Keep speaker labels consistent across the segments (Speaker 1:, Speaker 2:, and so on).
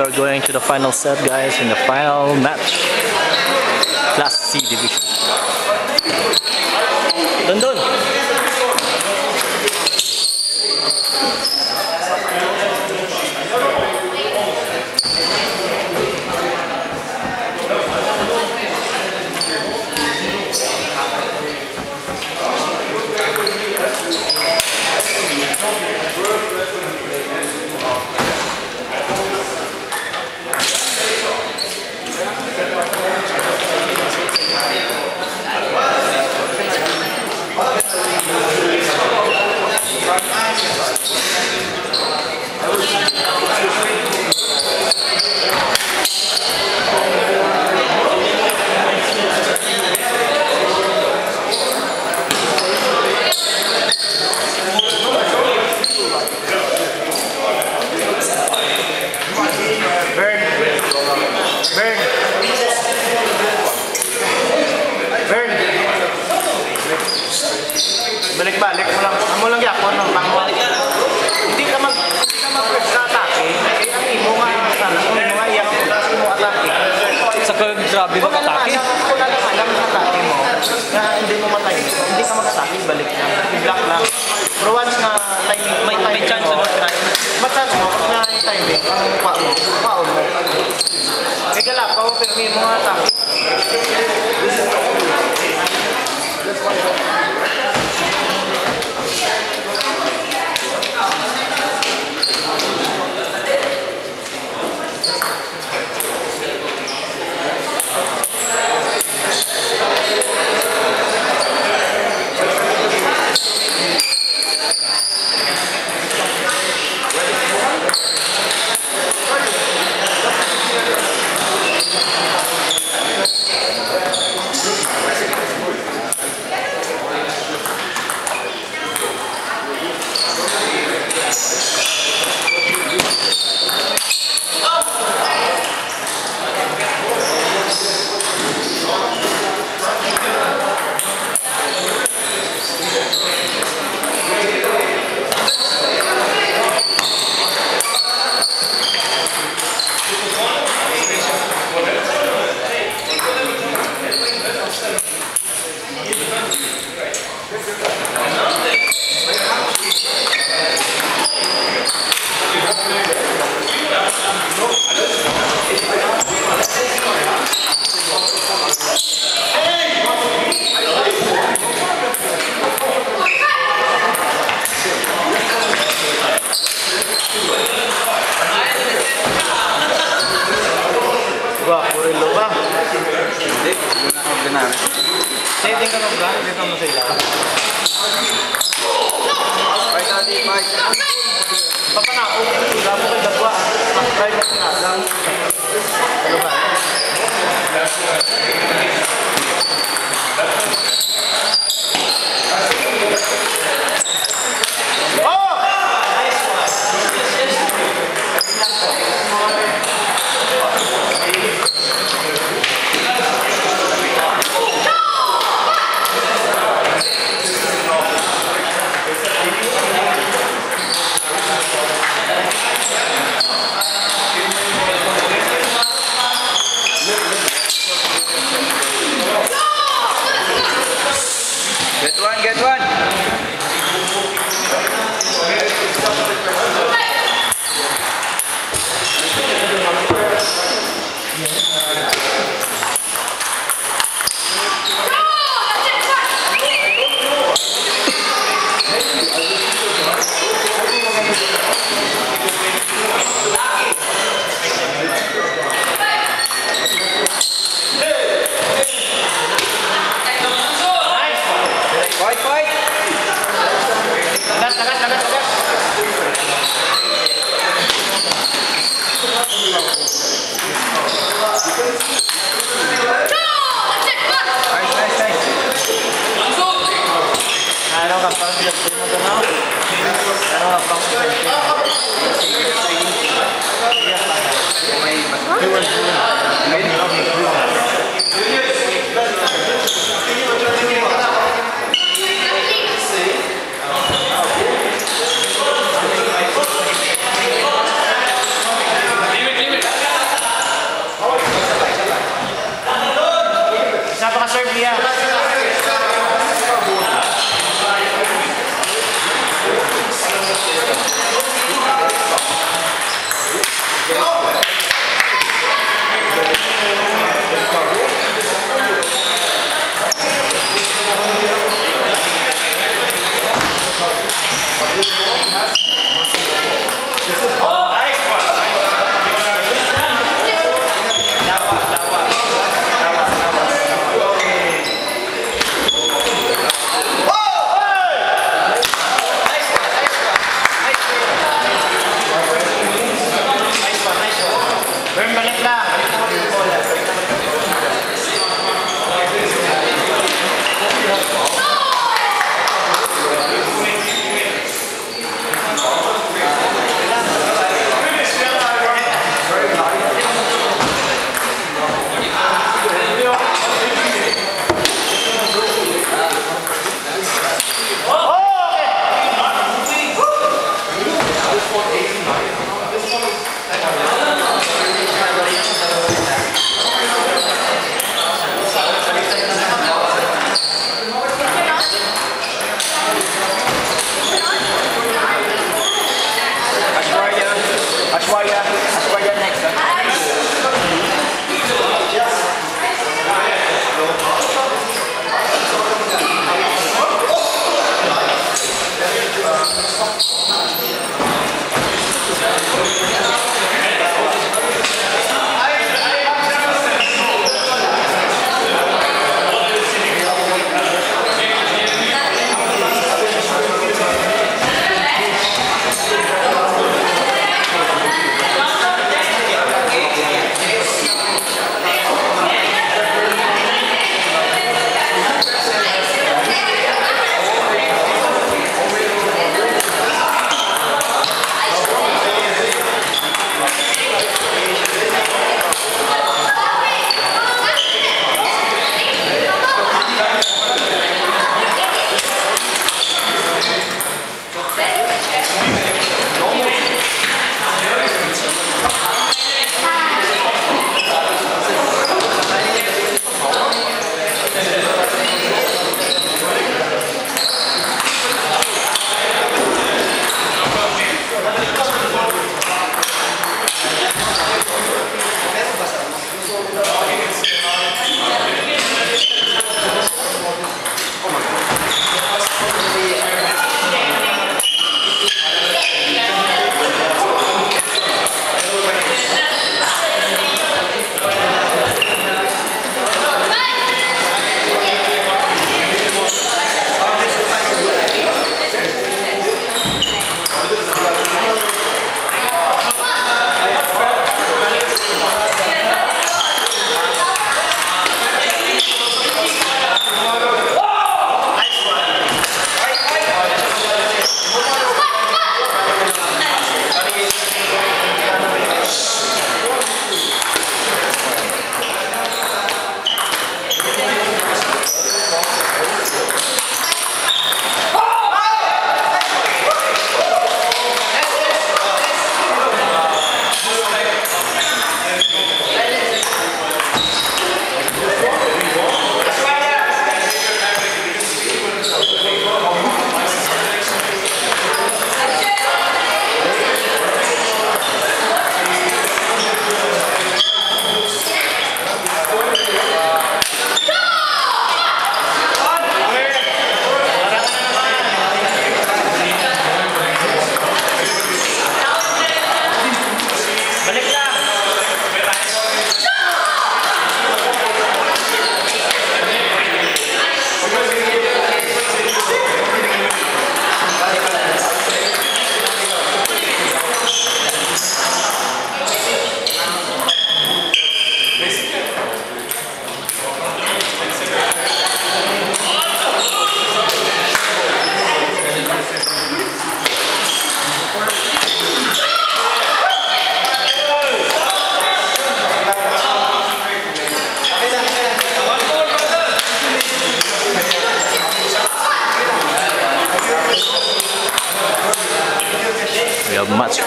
Speaker 1: we are going to the final set guys in the final match. Class C division.
Speaker 2: London! grabe
Speaker 1: kung
Speaker 2: mag-atake.
Speaker 1: Kung alam, alam ang atake mo, na hindi mo matay, hindi ka mag-atake, balik na. Block lang. Pero once na timing,
Speaker 2: may, may chance
Speaker 1: benar. Saya tinggal ngeblak, dito mo sila. Right,
Speaker 3: Adi, Mike.
Speaker 2: Papa na, kung sila mo kayo Yeah. Translate
Speaker 1: किया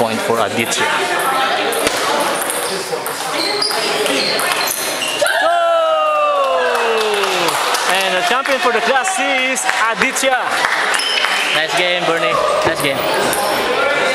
Speaker 1: point for Aaditya. Oh! And the champion for the class C is Aaditya. Nice game, Bernie. Nice game.